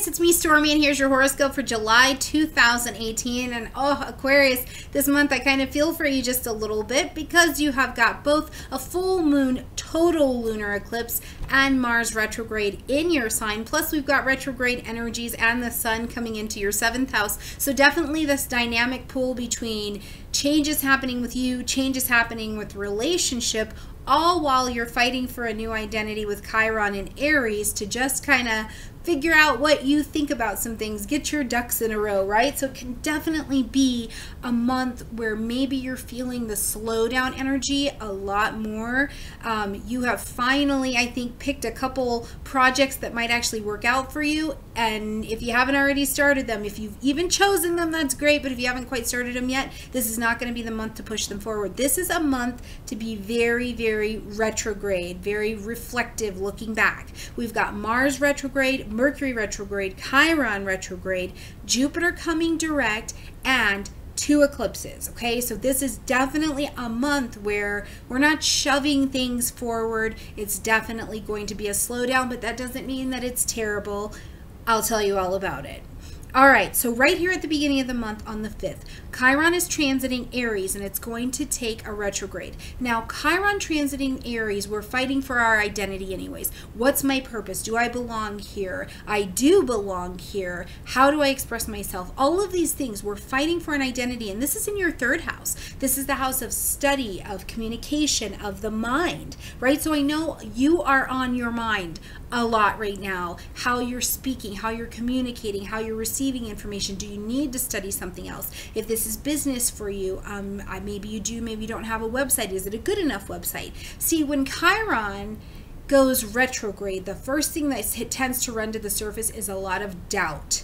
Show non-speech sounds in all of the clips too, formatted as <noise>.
Aquarius, it's me, Stormie, and here's your horoscope for July 2018. And oh, Aquarius, this month I kind of feel for you just a little bit because you have got both a full moon total lunar eclipse and Mars retrograde in your sign. Plus, we've got retrograde energies and the sun coming into your seventh house. So, definitely this dynamic pull between changes happening with you, changes happening with relationship, all while you're fighting for a new identity with Chiron and Aries to just kind of figure out what you think about some things, get your ducks in a row, right? So it can definitely be a month where maybe you're feeling the slowdown energy a lot more. Um, you have finally, I think, picked a couple projects that might actually work out for you. And if you haven't already started them, if you've even chosen them, that's great. But if you haven't quite started them yet, this is not going to be the month to push them forward. This is a month to be very, very retrograde, very reflective looking back. We've got Mars retrograde, Mercury retrograde, Chiron retrograde, Jupiter coming direct, and two eclipses. Okay, so this is definitely a month where we're not shoving things forward. It's definitely going to be a slowdown, but that doesn't mean that it's terrible. I'll tell you all about it. All right, so right here at the beginning of the month on the 5th, Chiron is transiting Aries and it's going to take a retrograde. Now, Chiron transiting Aries, we're fighting for our identity anyways. What's my purpose? Do I belong here? I do belong here. How do I express myself? All of these things, we're fighting for an identity and this is in your third house. This is the house of study, of communication, of the mind, right? So I know you are on your mind a lot right now. How you're speaking, how you're communicating, how you're receiving information. Do you need to study something else? If this is business for you, um, maybe you do, maybe you don't have a website. Is it a good enough website? See, when Chiron goes retrograde, the first thing that tends to run to the surface is a lot of doubt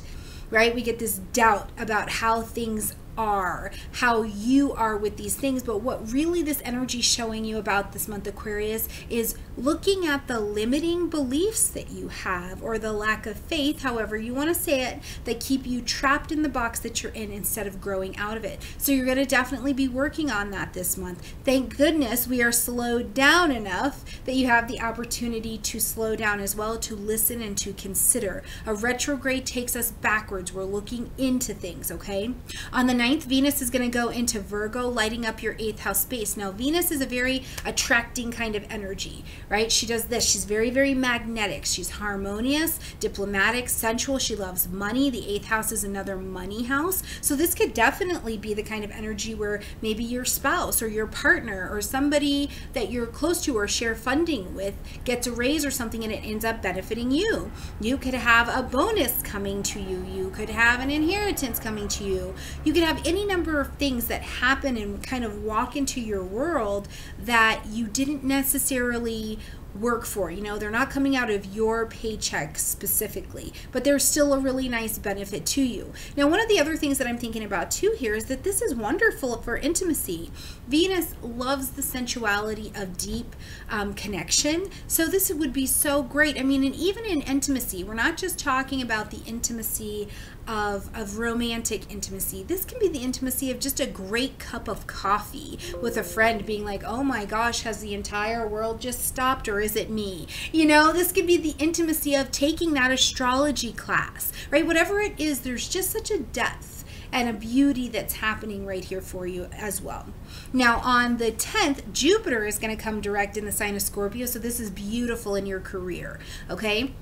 right? We get this doubt about how things are, how you are with these things. But what really this energy is showing you about this month, Aquarius, is looking at the limiting beliefs that you have or the lack of faith, however you want to say it, that keep you trapped in the box that you're in instead of growing out of it. So you're going to definitely be working on that this month. Thank goodness we are slowed down enough that you have the opportunity to slow down as well, to listen and to consider. A retrograde takes us backwards. We're looking into things, okay? On the ninth, Venus is going to go into Virgo, lighting up your eighth house space. Now, Venus is a very attracting kind of energy, right? She does this. She's very, very magnetic. She's harmonious, diplomatic, sensual. She loves money. The eighth house is another money house. So this could definitely be the kind of energy where maybe your spouse or your partner or somebody that you're close to or share funding with gets a raise or something and it ends up benefiting you. You could have a bonus coming to you. You could have an inheritance coming to you. You could have any number of things that happen and kind of walk into your world that you didn't necessarily be work for. You know, they're not coming out of your paycheck specifically, but they're still a really nice benefit to you. Now, one of the other things that I'm thinking about too here is that this is wonderful for intimacy. Venus loves the sensuality of deep um, connection. So this would be so great. I mean, and even in intimacy, we're not just talking about the intimacy of, of romantic intimacy. This can be the intimacy of just a great cup of coffee with a friend being like, oh my gosh, has the entire world just stopped or is it me? You know, this could be the intimacy of taking that astrology class, right? Whatever it is, there's just such a depth and a beauty that's happening right here for you as well. Now, on the 10th, Jupiter is going to come direct in the sign of Scorpio, so this is beautiful in your career, okay?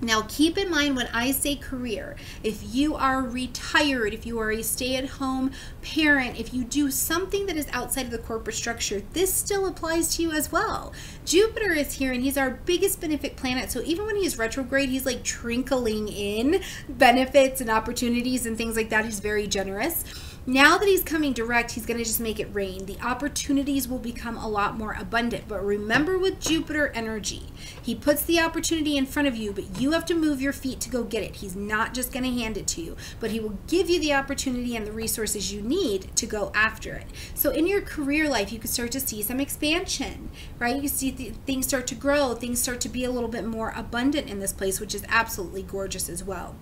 Now, keep in mind when I say career, if you are retired, if you are a stay at home parent, if you do something that is outside of the corporate structure, this still applies to you as well. Jupiter is here and he's our biggest benefic planet. So even when he's retrograde, he's like trinkling in benefits and opportunities and things like that. He's very generous. Now that he's coming direct, he's going to just make it rain. The opportunities will become a lot more abundant. But remember with Jupiter energy, he puts the opportunity in front of you, but you have to move your feet to go get it. He's not just going to hand it to you, but he will give you the opportunity and the resources you need to go after it. So in your career life, you can start to see some expansion, right? You see th things start to grow, things start to be a little bit more abundant in this place, which is absolutely gorgeous as well.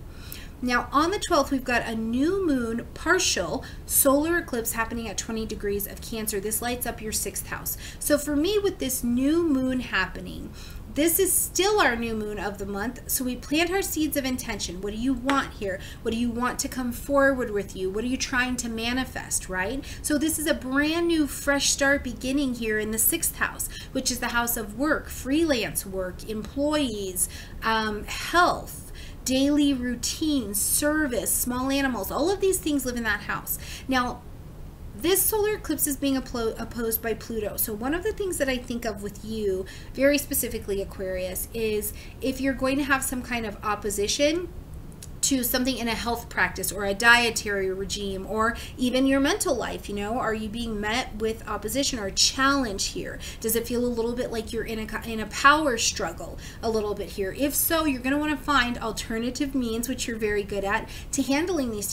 Now on the 12th, we've got a new moon partial solar eclipse happening at 20 degrees of Cancer. This lights up your sixth house. So for me, with this new moon happening, this is still our new moon of the month. So we plant our seeds of intention. What do you want here? What do you want to come forward with you? What are you trying to manifest, right? So this is a brand new fresh start beginning here in the sixth house, which is the house of work, freelance work, employees, um, health, daily routine, service, small animals, all of these things live in that house. Now, this solar eclipse is being opposed by Pluto. So one of the things that I think of with you, very specifically Aquarius, is if you're going to have some kind of opposition, to something in a health practice or a dietary regime or even your mental life you know? Are you being met with opposition or challenge here? Does it feel a little bit like you're in a in a power struggle a little bit here? If so you're going to want to find alternative means which you're very good at to handling these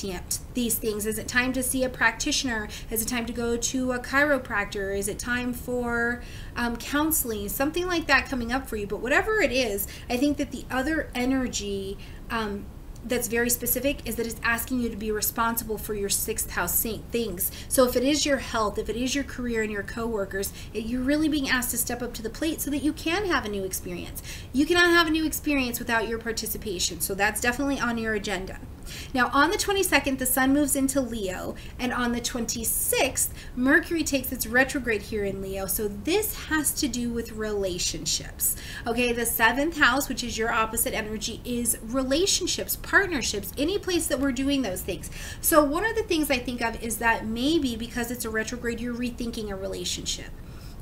these things. Is it time to see a practitioner? Is it time to go to a chiropractor? Is it time for um, counseling? Something like that coming up for you. But whatever it is i think that the other energy um, that's very specific is that it's asking you to be responsible for your sixth house things. So if it is your health, if it is your career and your coworkers, you're really being asked to step up to the plate so that you can have a new experience. You cannot have a new experience without your participation. So that's definitely on your agenda. Now, on the 22nd, the sun moves into Leo, and on the 26th, Mercury takes its retrograde here in Leo. So, this has to do with relationships. Okay, the seventh house, which is your opposite energy, is relationships, partnerships, any place that we're doing those things. So, one of the things I think of is that maybe because it's a retrograde, you're rethinking a relationship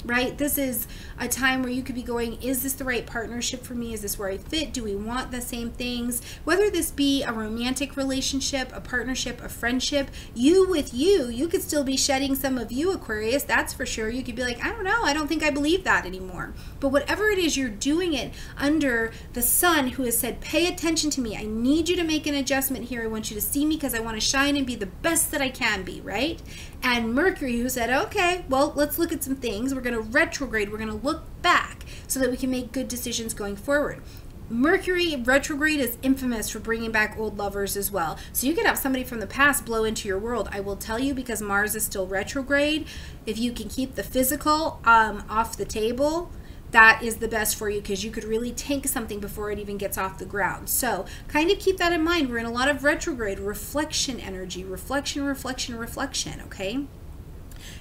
right? This is a time where you could be going, is this the right partnership for me? Is this where I fit? Do we want the same things? Whether this be a romantic relationship, a partnership, a friendship, you with you, you could still be shedding some of you, Aquarius, that's for sure. You could be like, I don't know, I don't think I believe that anymore. But whatever it is, you're doing it under the sun who has said, pay attention to me. I need you to make an adjustment here. I want you to see me because I want to shine and be the best that I can be, right? And Mercury who said, okay, well, let's look at some things. We're going going to retrograde. We're going to look back so that we can make good decisions going forward. Mercury retrograde is infamous for bringing back old lovers as well. So you could have somebody from the past blow into your world. I will tell you because Mars is still retrograde. If you can keep the physical um, off the table, that is the best for you because you could really tank something before it even gets off the ground. So kind of keep that in mind. We're in a lot of retrograde reflection energy, reflection, reflection, reflection, okay?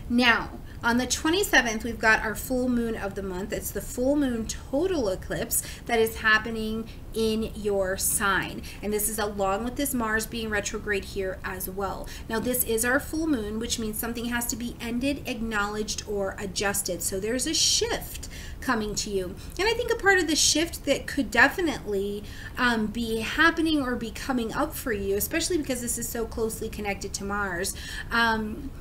Now, on the 27th, we've got our full moon of the month. It's the full moon total eclipse that is happening in your sign. And this is along with this Mars being retrograde here as well. Now, this is our full moon, which means something has to be ended, acknowledged, or adjusted. So there's a shift coming to you. And I think a part of the shift that could definitely um, be happening or be coming up for you, especially because this is so closely connected to Mars. Um,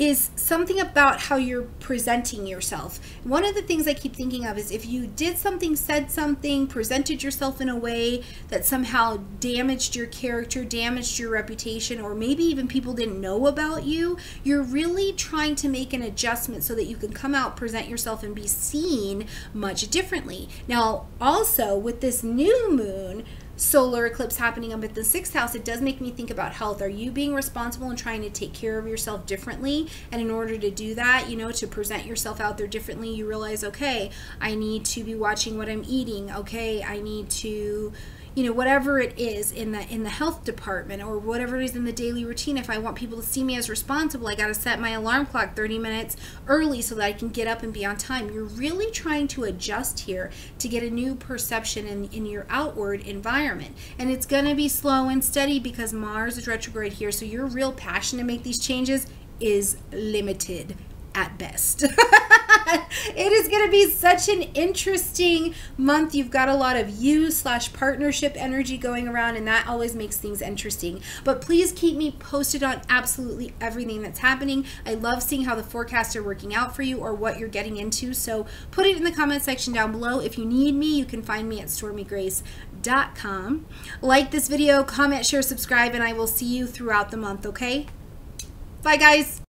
is something about how you're presenting yourself. One of the things I keep thinking of is if you did something, said something, presented yourself in a way that somehow damaged your character, damaged your reputation, or maybe even people didn't know about you, you're really trying to make an adjustment so that you can come out, present yourself, and be seen much differently. Now, also with this new moon, solar eclipse happening up at the sixth house, it does make me think about health. Are you being responsible and trying to take care of yourself differently? And in order to do that, you know, to present yourself out there differently, you realize, okay, I need to be watching what I'm eating. Okay, I need to you know whatever it is in the in the health department or whatever it is in the daily routine if i want people to see me as responsible i got to set my alarm clock 30 minutes early so that i can get up and be on time you're really trying to adjust here to get a new perception in, in your outward environment and it's going to be slow and steady because mars is retrograde here so your real passion to make these changes is limited at best. <laughs> <laughs> it is going to be such an interesting month. You've got a lot of you slash partnership energy going around, and that always makes things interesting. But please keep me posted on absolutely everything that's happening. I love seeing how the forecasts are working out for you or what you're getting into. So put it in the comment section down below. If you need me, you can find me at stormiegrace.com. Like this video, comment, share, subscribe, and I will see you throughout the month, okay? Bye, guys.